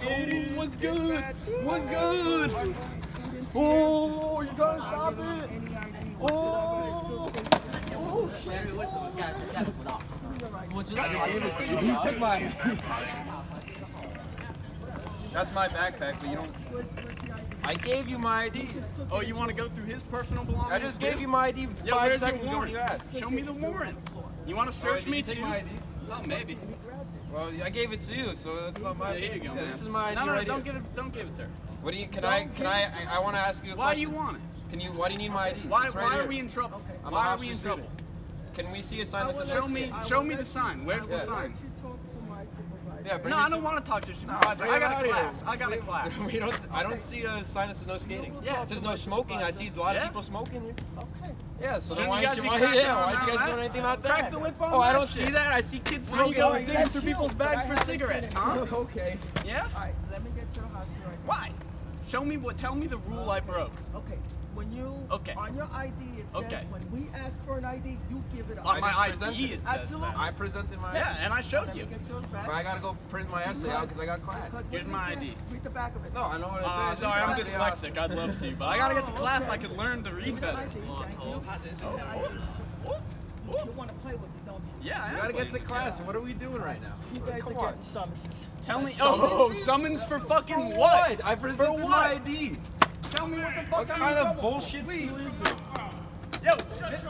skating. What's good? What's good? Oh, you're trying to stop it? Oh. Oh, shit. You took my. That's my backpack, but you don't. I gave you my ID. Oh, you want to go through his personal belongings? I just gave you my ID five where's seconds ago when you asked. Show me the warrant. You want to search did me too? Oh, maybe. Well, I gave it to you, so that's not my. Yeah, here you go, Yeah. This is my ID no, no, right don't here. give it. Don't give it to her. What do you? Can I? Can I? I, I want to ask you a Why do you want it? Can you? Why do you need my ID? Why? Right why here. are we in trouble? I'm why are we in trouble? Can we see a sign that says Show me. Show me the sign. Where's the sign? Yeah, bring No, I don't want to talk to your No, supervisor. bring I got a class. I got a class. We don't. I don't see a sign that says no skating. Yeah. It says no smoking. I see a lot Yeah. of people smoking here. Okay. Yeah. So then Shouldn't why you didn't guys you? be Why, yeah. on Why did you guys doing anything about that? Crack the whip on Oh, I don't shit. see that. I see kids smoking. go like digging that. through people's bags for cigarettes, huh? Okay. Yeah. All right, let me get your house right. Why? Show me what. Tell me the rule I broke. Okay. When you Okay. on your ID it says Okay. when we ask for an ID, you give it up. On my ID, presented it it. says Absolutely. that. I presented my. Yeah, and I showed you. get yours back. But I gotta go print my essay out because I got class. Here's my? ID. Read the back of it. No, I know what it Uh, says. sorry, I'm dyslexic. I'd love to, but I gotta get to Oh, class. okay. I could learn to read Read your better. ID, you. You want to play with me, don't you? Yeah, I You gotta get to with class. What are we doing right now? You guys Come are on. getting summonses. Tell me. Summons? Oh, summons for fucking For what? I presented For my? ID. Tell me what the fuck What I'm kind in of trouble bullshit for. school is this? Yo, this-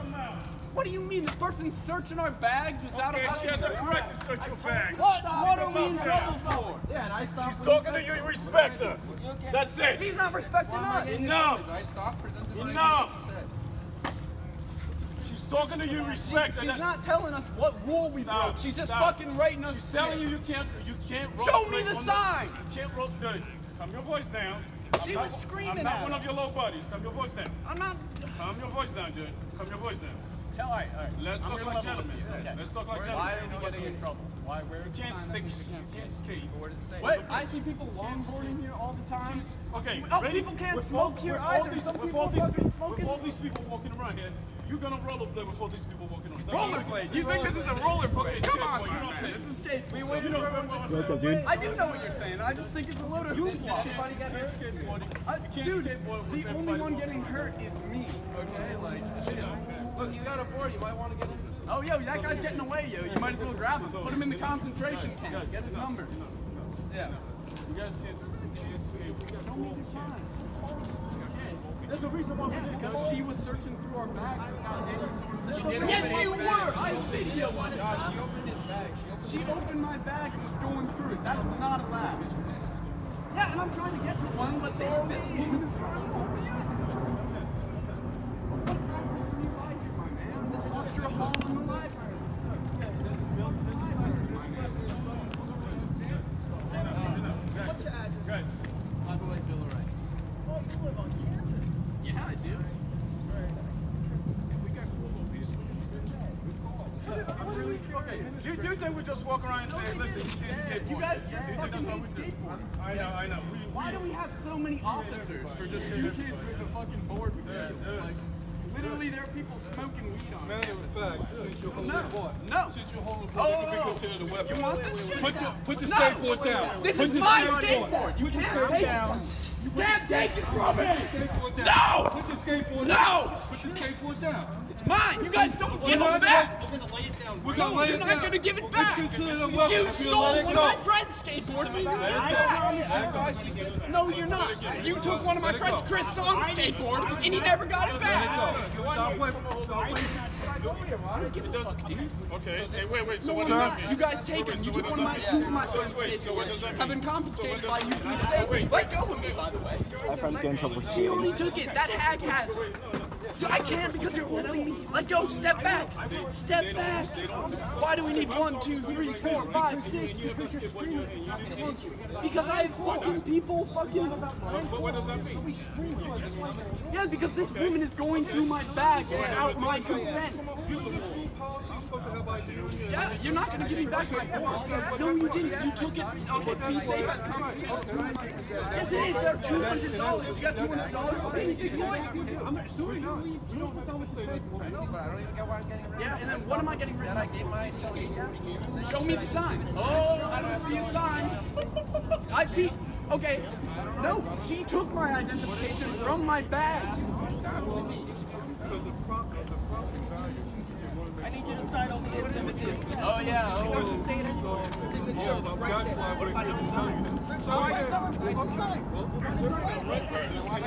what do you mean? This person's searching our bags without a Okay, fucking she has a right to search your bag. What? What are we in trouble for? Yeah, and I stopped. She's talking to said you, respect her. That's it. She's not respecting us. Enough. I stopped presenting my ID. Enough. like you said. She's talking to you, respect her. She's not telling us what rule we broke. She's just Stop. fucking writing us. She's telling you you can't, you can't. Show me the sign. You can't roll. No, calm your voice down. She I'm was not- screaming I'm not one us. of your low buddies. Calm your voice down. I'm not. Calm your voice down, dude. Calm your voice down. Tell, all right, all right. Let's I'm talk like gentlemen. with you. Yeah, Okay. let's talk like Why gentlemen. are we getting in trouble? Why? Where? You can't stick. You can't skate. Where does it say? Wait, I see people longboarding here all the time. Okay. Oh, ready? people can't With smoke all- here with all. These, Some with people all these, with all these people walking around here, you're gonna rollerblade with all these people walking on. Rollerblade? You think this is a rollerblade? Come on, you don't say It's a skateboard. We waited for I do know what you're saying. I just think it's a load of hoopla. Everybody got hurt skateboarding. I- You can't Dude, the only one getting hurt is me. Okay, like. Look, you got board. You might want to get this. Oh, yo, that guy's getting away, yo. You might as well grab him. Put him in the concentration camp. Get his number. Yeah. You guys can't, can't skate. Show me the sign. There's a reason why we did Because she was searching through our bags without any sort of. Yes, you his were. I video on it. Gosh, she opened his bag. She opened my bag and was going through it. That's not allowed. Yeah, and I'm trying to get to one, but this, this woman is trying to hold me up. What classes do you like here, my man? This extra in the library. What's your address? Good. By the way, Bill Rights. Oh, you live on campus. Yeah, I do. We got cool over here. I'm really okay. You, you think we just walk around and say, listen, you can't skateboard? You guys just You think fucking hate we do? skateboarders. I know, I know. We, Why do we have so many officers for just two kids with a fucking board with Yeah, wheels? yeah. Like, literally, there are people smoking weed on Matter campus. of fact, since you're holding No, the board, no. since you're holding oh, oh, oh. the Oh, board, it can be considered a weapon. You want this shit? Put the, put the No. skateboard down. This put is my skateboard skateboard. You Put can't take down. it. Can't take it from me. No! Put the skateboard No! down. Put the skateboard down. It's mine. You guys don't give We're it not back. We're gonna lay you're it not down. gonna give it back. considered a weapon. You stole one of my friend's skateboards and you give it back. No, you're not. You took one of my friend's Chris Song's skateboard and he never got it back. Stop waiting. Stop waiting. I don't give a fuck, dude. Okay. Hey, wait, wait. So No, what no, does that mean? You guys take them. You took one of my, two of my friend's wait, so what does that skateboards. mean? Have been confiscated by So what UP does that State. mean? Let go of me, by the way. My friends get in trouble. She only took it. That hag has it. I can't because you're holding me. Let go. Step back. Step back. Why do we need one, two, three, four, five, six? Because I have fucking people fucking. Yeah, because this woman is going through my bag without my consent. supposed to have ID on you. Yeah, you're not gonna give me back my form. No, you didn't. You took it. Okay, be safe as compensation. Yes, it is. They're two hundred dollars. You got two hundred dollars. I'm suing you. Yeah, and then what am I getting rid of? I gave my Show me the sign. Oh, I don't see a sign. I see. Okay. No, she took my identification from my bag. I need you Oh yeah. Oh. What if